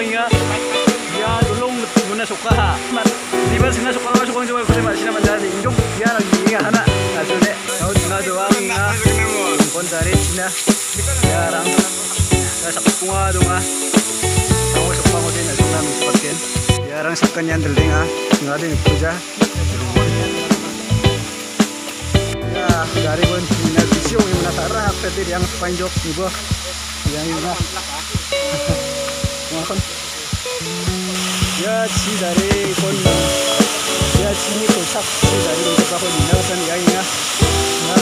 ya tolong muna suka di ba sina suka ma suka jom ko ma sina mandani injong ya na inga hana asune kau tengah doangnya kon dari sina ya rang ya sakunga donga kau suka mo din asuna mi sukaken ya rang sakkan yan delinga ngade puja ya dari visio yang yang ibu yang ini Ngakon. Ya ci dari kon ya ci ni ko sak ci dari ko ka kon na san ya ina. Na.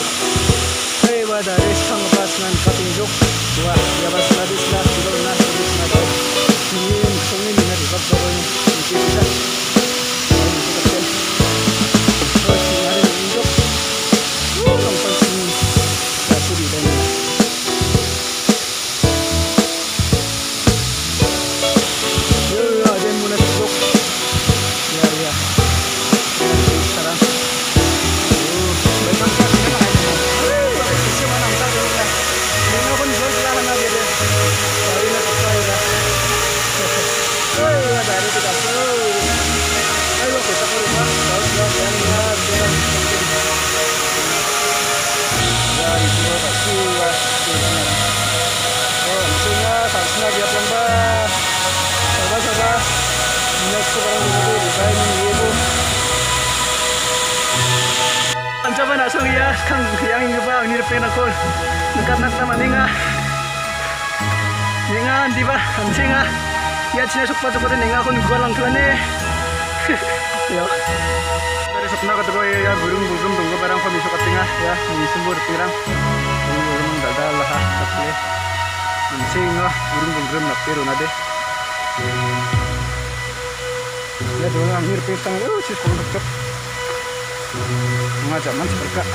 Hey wa dari sang pas nan kating jok. Dua ya bas na dis na kilo na dis na harusnya dia pelan Sabar-sabar. Minyak sekarang dulu desain ibu. Ancaman asal ya, kang yang ini bang ini pengen aku dekat nak sama ninga. Ninga di ba, anjinga. Ya cina sok patu patu ninga aku gua lang kelane. Ya. Dari sepna kata gue ya burung burung tunggu barang kami sok tengah ya, ini sembur pirang. Ini burung dada lah, tapi anjing lah burung burung nak piru nade. Ya doang akhir petang itu sih kong dekat. Mengajak man seberkak.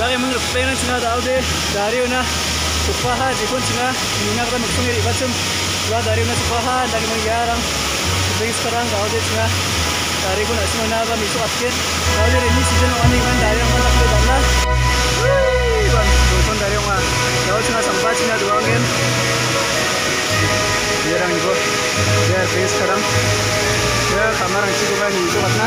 باغي من الفطيرين تما تعاودي داريونا تفاحة ديكون تما من غدا مكتوم يريباتهم لا داريونا تفاحة داري من جارة بيس كران تعاودي تما داريكون اسمنا هذا ميسو أفكير تعاودي ريني سيجن واني من داريونا لقد دارنا دوكون داريونا تعاودي تما سمبات تما دوانين يراني بو يا بيس كران يا خمران تيجو باني يجو غدنا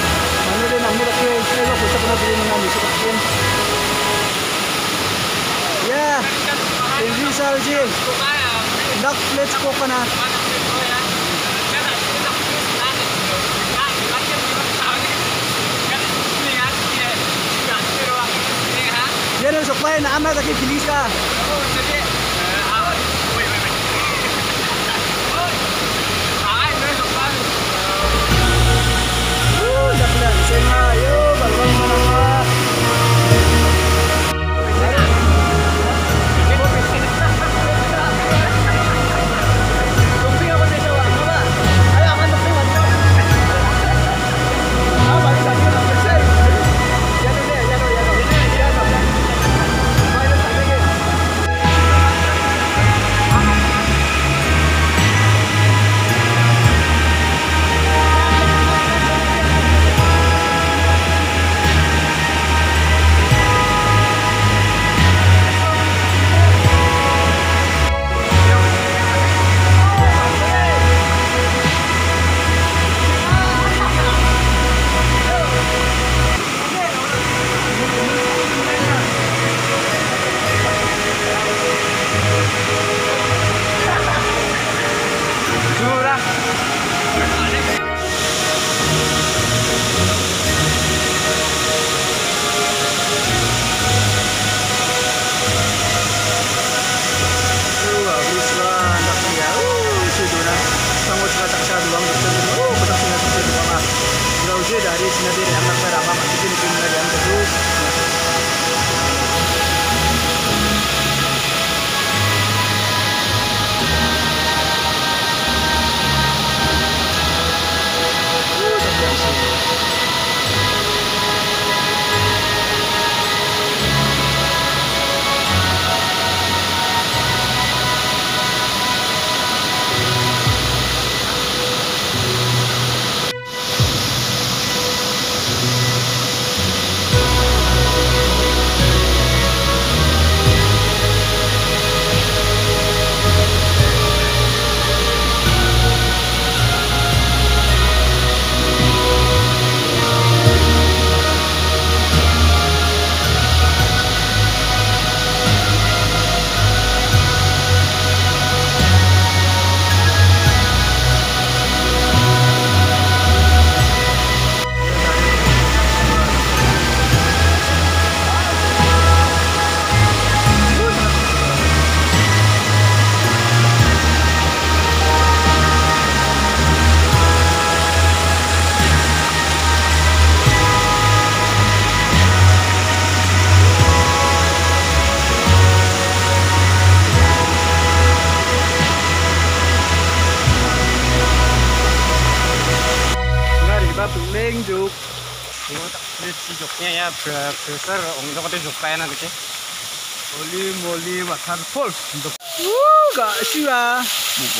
nabili ng ano, sikat yun. Yeah! Hindi sa Arjil. Duck plates ko ka na. Yan ang supply na ama sa kibilisa. Oo, sige. Woo, daklan. Say hi. Yo. Lengjuk. Juknya ya besar, untuk itu juknya nanti sih. Oli moli bakar full untuk. Wuh, gak sih lah. Nih,